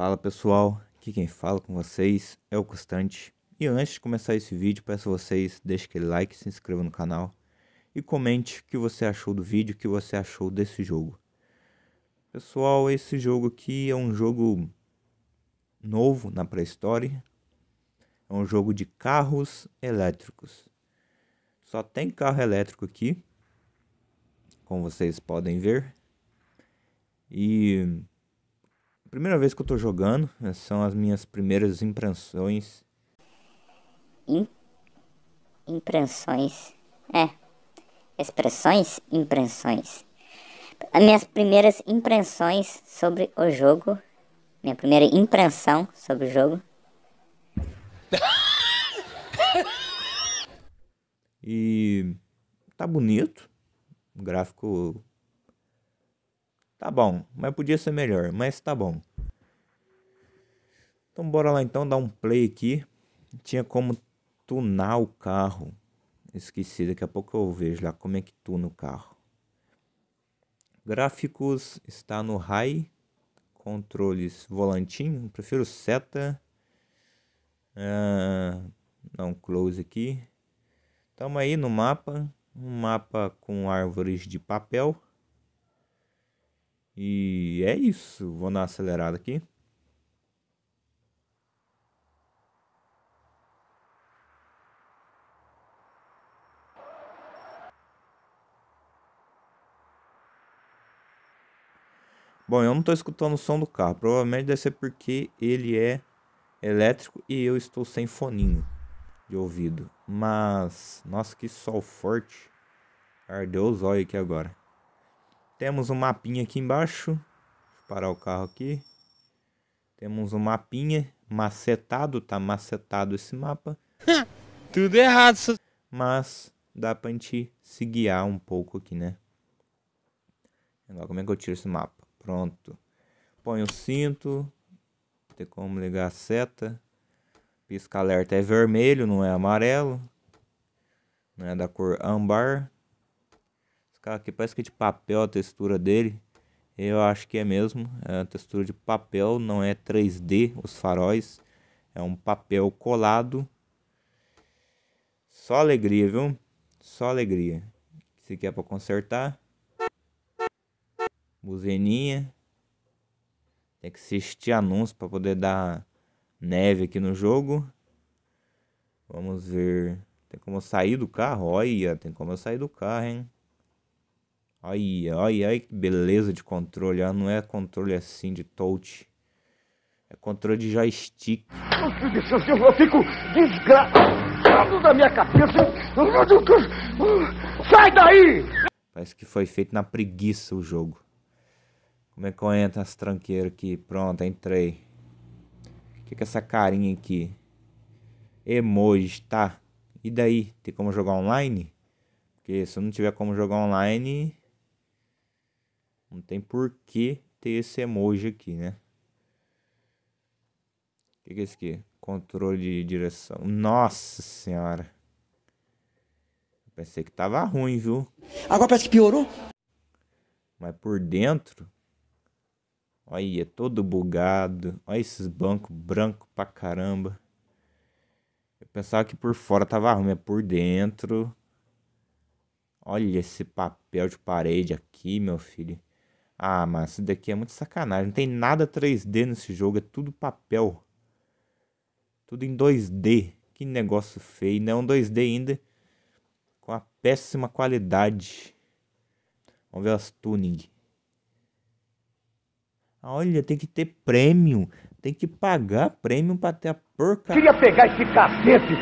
Fala pessoal, aqui quem fala com vocês é o Constante. E antes de começar esse vídeo, peço a vocês deixem aquele like, se inscreva no canal e comente o que você achou do vídeo, o que você achou desse jogo. Pessoal, esse jogo aqui é um jogo novo na pré-história. É um jogo de carros elétricos. Só tem carro elétrico aqui, como vocês podem ver. E primeira vez que eu tô jogando, são as minhas primeiras impressões. Im impressões. É. Expressões, impressões. As minhas primeiras impressões sobre o jogo. Minha primeira impressão sobre o jogo. e tá bonito. O gráfico Tá bom, mas podia ser melhor, mas tá bom. Então bora lá então dar um play aqui. Tinha como tunar o carro. Esqueci, daqui a pouco eu vejo lá como é que tuna o carro. Gráficos está no high. Controles volantinho, prefiro seta. Ah, dá um close aqui. Estamos aí no mapa. Um mapa com árvores de papel. E é isso. Vou dar uma acelerada aqui. Bom, eu não estou escutando o som do carro. Provavelmente deve ser porque ele é elétrico e eu estou sem foninho de ouvido. Mas, nossa, que sol forte. Ardeu os olhos aqui agora. Temos um mapinha aqui embaixo. Vou parar o carro aqui. Temos um mapinha macetado, tá macetado esse mapa. Tudo errado. Mas dá pra gente se guiar um pouco aqui, né? Agora, como é que eu tiro esse mapa? Pronto. Põe o cinto. Tem como ligar a seta. Pisca alerta é vermelho, não é amarelo. Não é da cor âmbar carro aqui parece que é de papel a textura dele. Eu acho que é mesmo. É textura de papel, não é 3D os faróis. É um papel colado. Só alegria, viu? Só alegria. Esse aqui é para consertar. Buzeninha. Tem que assistir anúncio para poder dar neve aqui no jogo. Vamos ver. Tem como sair do carro? Olha, tem como eu sair do carro, hein? Ai, ai, ai, que beleza de controle. Ah, não é controle assim de touch. É controle de joystick. Eu fico desgraçado da minha cabeça. Sai daí! Parece que foi feito na preguiça o jogo. Como é que eu entro nas tranqueiras aqui? Pronto, entrei. O que, que é essa carinha aqui? Emoji, tá? E daí? Tem como jogar online? Porque se eu não tiver como jogar online, não tem por que ter esse emoji aqui, né? O que, que é isso aqui? Controle de direção. Nossa senhora. Pensei que tava ruim, viu? Agora parece que piorou. Mas por dentro... Olha, é todo bugado. Olha esses bancos brancos pra caramba. Eu pensava que por fora tava ruim, mas por dentro... Olha esse papel de parede aqui, meu filho. Ah, mas isso daqui é muito sacanagem. Não tem nada 3D nesse jogo, é tudo papel. Tudo em 2D. Que negócio feio. Não é um 2D ainda. Com a péssima qualidade. Vamos ver as tuning. Olha, tem que ter prêmio. Tem que pagar prêmio pra ter a porca. Queria pegar esse cacete.